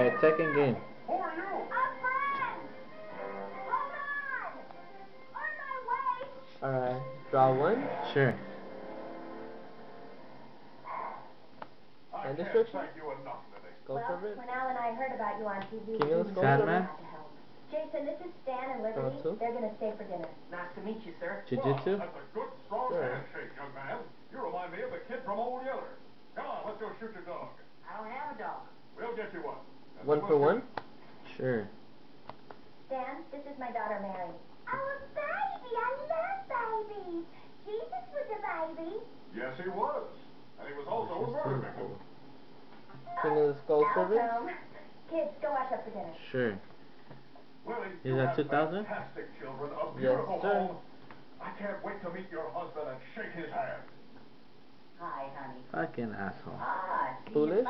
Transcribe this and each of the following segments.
Alright, second game. Who are you? A friend! Hold on! On my way! Alright, draw one. Sure. And can't you enough, Go well, for it. when Al and I heard about you on TV, Can you we let's go really for it? had to help. Jason, this is Stan and Liberty. two. They're gonna stay for dinner. Nice to meet you, sir. Jiu-jitsu? Well, that's a good, strong Sure. handshake, young man. You remind me of the kid from Old Yeller. Come on, let's go shoot your dog. I don't have a dog. We'll get you one. And One for one. Sure. Stan, this is my daughter Mary. Oh, a baby. I love babies. Jesus was a baby. Yes, he was. And he was also a murder victim. Can you let's go Al's for it? home. Kids, go wash up for dinner. Sure. Willie, Is that 2000? fantastic children, a Yes, beautiful sir. home. I can't wait to meet your husband and shake his hand. Hi, honey. Fucking asshole. Ah, Foolish?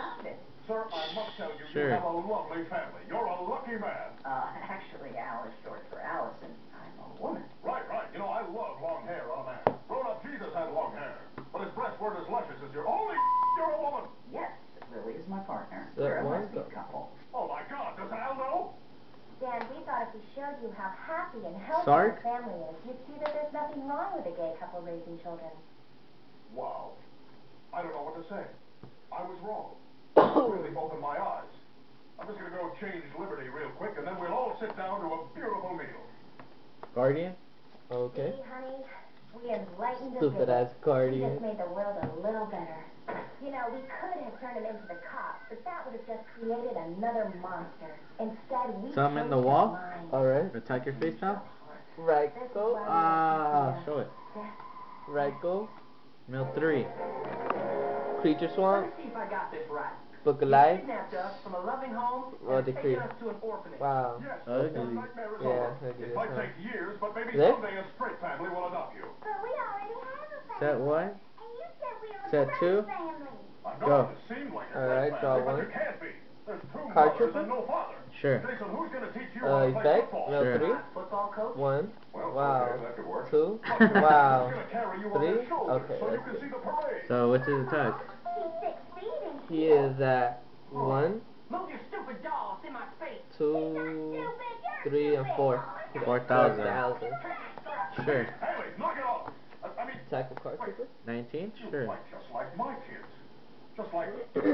You found it. Sir, I must tell you, Sure. you have a lovely family. You're a lucky man. Uh, actually, Al is short for Allison. I'm a woman. Right, right. You know, I love long hair on a man. Grown-up Jesus had long hair. But his breasts weren't as luscious as your... Holy you're a woman! Yes, Lily is my partner. That We're a one lesbian go. couple. Oh, my God. Does Al know? Dan, we thought if we showed you how happy and healthy Sark? our family is, you'd see that there's nothing wrong with a gay couple raising children. Wow. I don't know what to say. I was wrong. Really opened my eyes. I'm just going to go change Liberty real quick, and then we'll all sit down to a beautiful meal. Guardian? Okay. See, honey, we enlightened the Stupid bit. ass We guardian. just made the world a little better. You know, we could have turned him into the cops, but that would have just created another monster. Instead, we Some in the wall? Alright. Attack your face now? Right go. Ah, have show it. Right go. Mill 3. Creature Let swamp. me see if I got this right. Book of You life. kidnapped us from a loving home Well, and decree. taken us to an orphanage. Wow. Yes, Ugly. your Yeah, over. ugly It might hell. take years, but maybe This? someday a straight family will adopt you. But we already have a family. Set one. And you said we were Set two. family. Go. it seemed like a All great right, draw family, one. there can't be. There's two Card mothers no. Sure. Jason, who's going to teach you Uh, how to play effect. football? Mill Sure. three. Coach? One. Well, Wow. okay, that could work. Two. Wow. He's going to carry you on Three? Okay, so you that's can see the parade. He is at one, Move your stupid jaw. It's my face. two, three, and four. Four thousand. thousand. Sure. Haley, knock it off. I, I mean, Attack of card trooper. 19? you Sure. fight just like my kids. Just like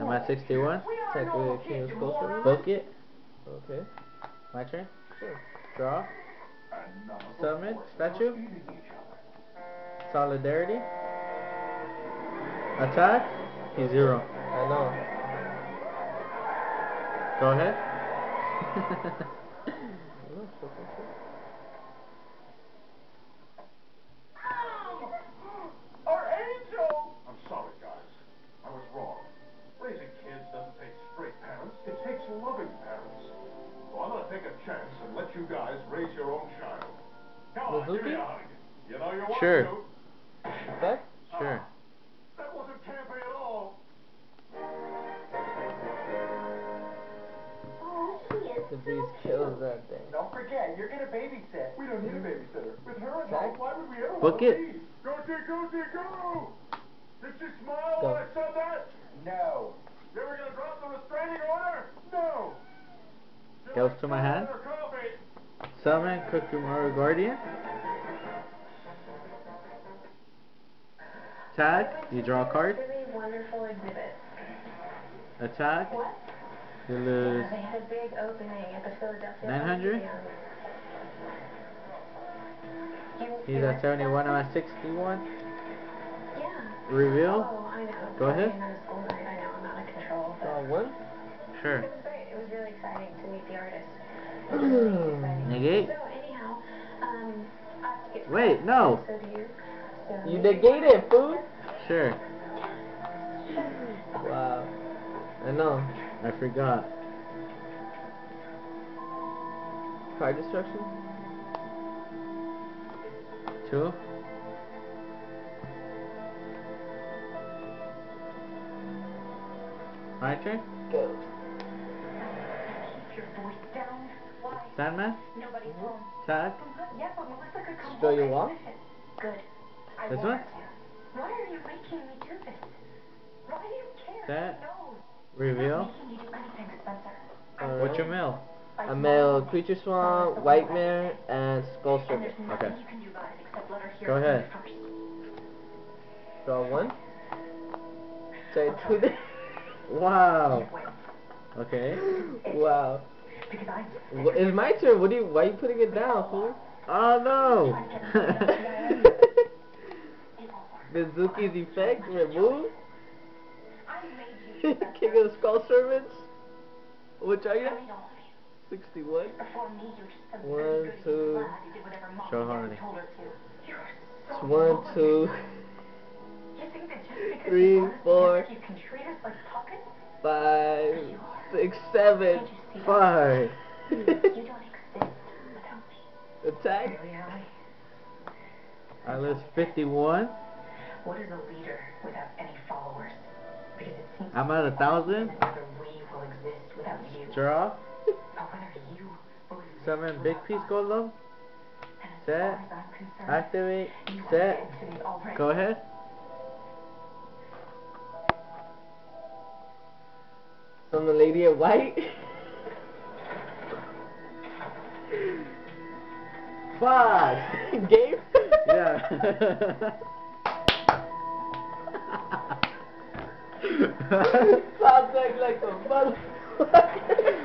I'm at 61. We are Attack normal with King kids, of you Skulls moron. Book it. Okay. My turn. Sure. Draw. kids. And none Summon, statue. are eating each other. Solidarity. Attack. He's zero. I know. Go ahead. Our angel! I'm sorry, guys. I was wrong. Raising kids doesn't take straight parents. It takes loving parents. So I'm gonna take a chance and let you guys raise your own child. Come on, give me Mizuki? a hug. You know you want Sure. to. Sure. The so breeze kills that thing. Don't forget, you're gonna babysit. We don't need a babysitter. With her at Zach? home, why would we ever Book want to it. leave? Go, Dick, go, Dick, go! Did she smile Go. when I said that? No. You ever gonna drop the restraining order? No! She Goes to my coffee hand. with her coffee. Summon Kukumura Guardian. Attack. You draw a card. Really wonderful exhibit. Attack. What? You lose. They had a big opening at the Philadelphia. 900? He's at went 71. I'm at 61. Yeah. Reveal. Oh, I know. Go ahead. Being on a school night, I know I'm out of control. But Draw one. Sure. It was great. It was really exciting to meet the artist. Really. Negate. So anyhow, um, I have to get Wait, no. So you. So You maybe- negated, fool. Sure. Wow. I know. I forgot. Card destruction. Two. My turn. Go. Keep your voice down. Why? Sandman. Nobody's home. Attack. Yeah, but Melissa could come Show home you any. Good. I This one? Why are you making me do this? Why do you care? That. No. Reveal. Making me do anything What's your mail? A male creature swamp, Wightmare, and Skull Servant. Okay. Go ahead. Draw one. Say two. there. Wow. Okay. wow. It's my turn. What do you? Why are you putting it down, fool? Oh no. Mizuki's effect removed. King of the Skull Servants. Which are you? 61. One, two. Show harmony. It's one, two, three, four, five, six, seven. Five. Attack. I list 51. What is a leader without any followers? I'm at a thousand. that neither we will exist without you. Draw. But whether you believe Summon big piece golem. Set. far as I'm concerned, Activate. Set. dead to me already. Go ahead. From the Lady in Wight. Five. Game. Yeah. Sounds like like a motherfucker.